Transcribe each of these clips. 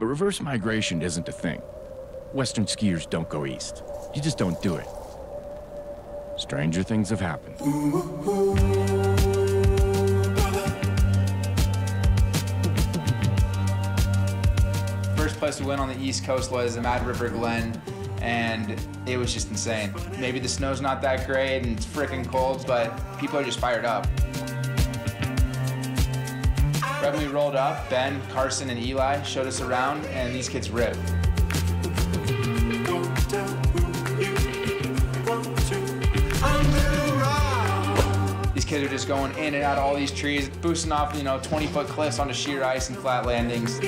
But reverse migration isn't a thing. Western skiers don't go east. You just don't do it. Stranger things have happened. First place we went on the East Coast was the Mad River Glen, and it was just insane. Maybe the snow's not that great and it's freaking cold, but people are just fired up. When we rolled up, Ben, Carson, and Eli showed us around, and these kids ripped. These kids are just going in and out of all these trees, boosting off, you know, 20 foot cliffs onto sheer ice and flat landings.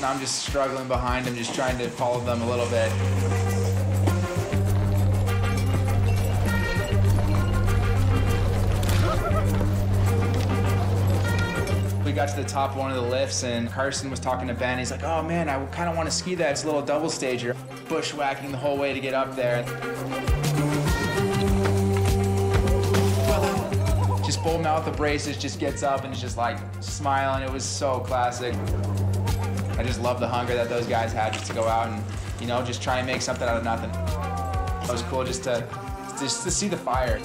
Now I'm just struggling behind them, just trying to follow them a little bit. Got to the top of one of the lifts, and Carson was talking to Ben. He's like, "Oh man, I kind of want to ski that. It's a little double stager, bushwhacking the whole way to get up there." Just full mouth of braces, just gets up and is just like smiling. It was so classic. I just love the hunger that those guys had just to go out and, you know, just try and make something out of nothing. It was cool just to just to see the fire.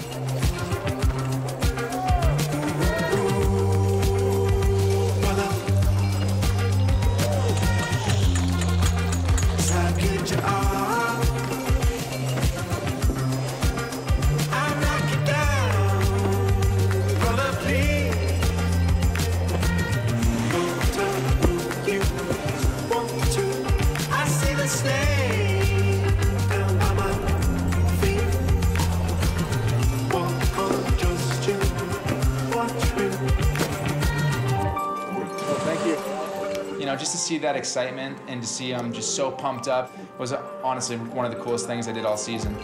You know, just to see that excitement and to see them just so pumped up was uh, honestly one of the coolest things I did all season.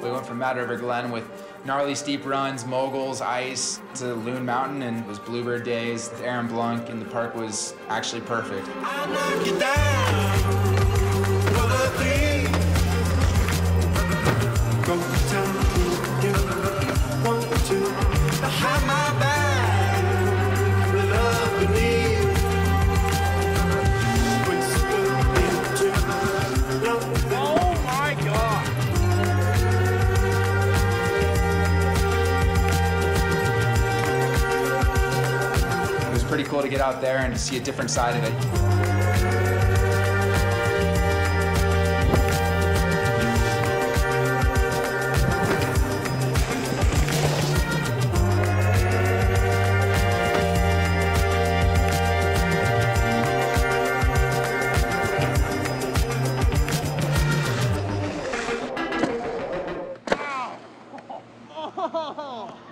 We went from Mad River Glen with gnarly steep runs, moguls, ice, to Loon Mountain, and it was Bluebird days. Aaron Blunck and the park was actually perfect. Pretty cool to get out there and see a different side of it. Oh. oh, oh, oh.